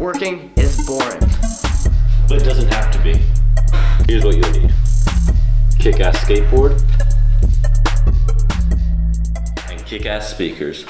is boring. But it doesn't have to be. Here's what you'll need. Kick-ass skateboard and kick-ass speakers.